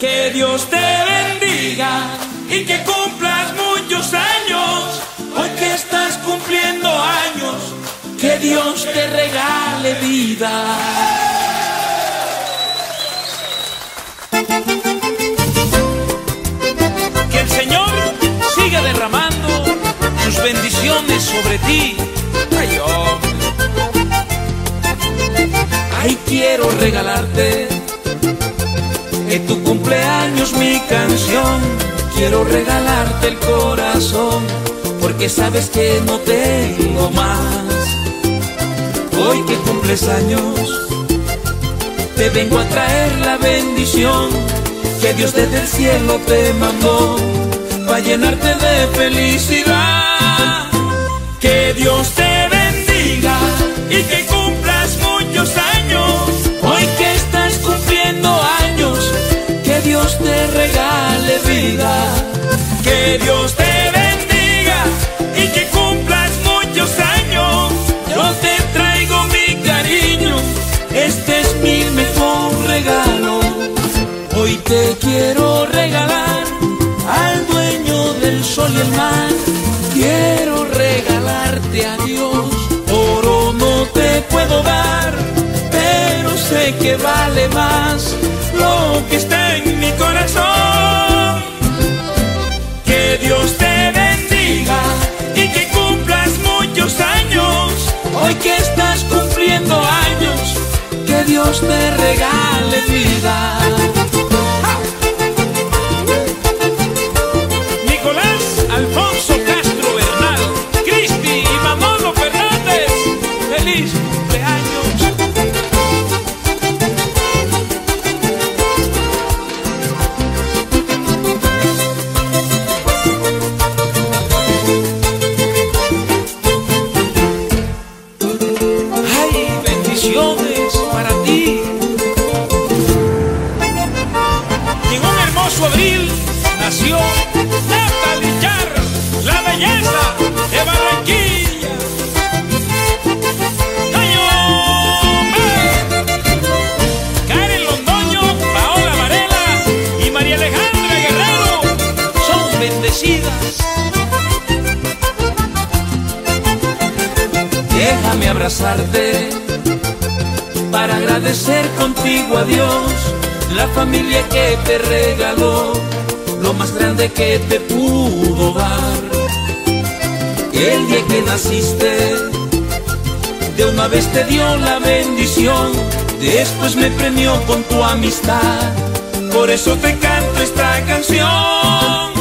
Que Dios te bendiga y que cumplas muchos años. Hoy que estás cumpliendo años, que Dios te regale vida. Que el Señor siga derramando sus bendiciones sobre ti. Ay, hombre. Ay, quiero regalarte en tu cumpleaños mi canción. Quiero regalarte el corazón, porque sabes que no tengo más. Hoy que cumples años, te vengo a traer la bendición que Dios desde el cielo te mandó, para llenarte de felicidad. Que Dios te Que Dios te bendiga y que cumplas muchos años. Yo te traigo mi cariño, este es mi mejor regalo. Hoy te quiero regalar al dueño del sol y el mar. Quiero regalarte a Dios. Oro no te puedo dar, pero sé que vale más Dios te regale vida. Abril nació Natalie Char, la belleza de Barranquilla. ¡Ay! Karen Londoño, Paola Varela y María Alejandra Guerrero son bendecidas. Déjame abrazarte para agradecer contigo a Dios la familia que te regaló, lo más grande que te pudo dar. El día que naciste, de una vez te dio la bendición, después me premió con tu amistad, por eso te canto esta canción.